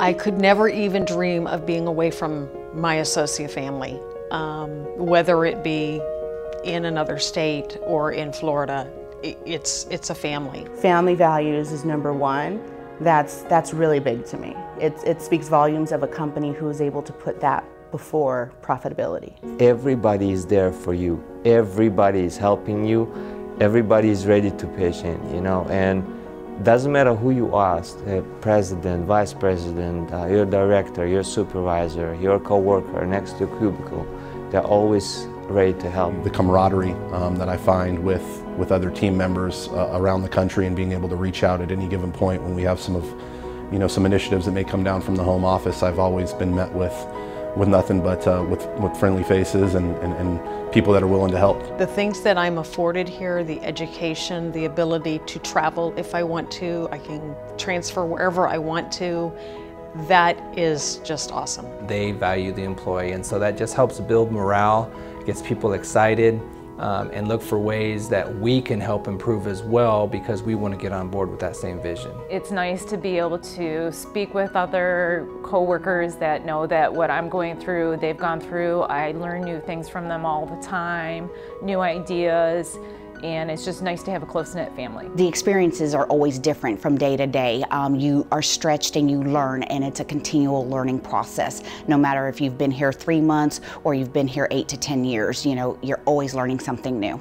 I could never even dream of being away from my Associa family, um, whether it be in another state or in Florida. It's, it's a family. Family values is number one. That's, that's really big to me. It, it speaks volumes of a company who is able to put that before profitability. Everybody is there for you. Everybody is helping you. Everybody is ready to in, you know, and doesn't matter who you ask, uh, president, vice president, uh, your director, your supervisor, your coworker next to a cubicle, they're always ready to help. The camaraderie um, that I find with, with other team members uh, around the country and being able to reach out at any given point when we have some of, you know, some initiatives that may come down from the home office, I've always been met with with nothing but uh, with, with friendly faces and, and, and, people that are willing to help. The things that I'm afforded here, the education, the ability to travel if I want to, I can transfer wherever I want to, that is just awesome. They value the employee and so that just helps build morale, gets people excited, um, and look for ways that we can help improve as well because we want to get on board with that same vision. It's nice to be able to speak with other coworkers that know that what I'm going through, they've gone through. I learn new things from them all the time, new ideas and it's just nice to have a close-knit family. The experiences are always different from day to day. Um, you are stretched and you learn and it's a continual learning process. No matter if you've been here three months or you've been here eight to 10 years, you know, you're always learning something new.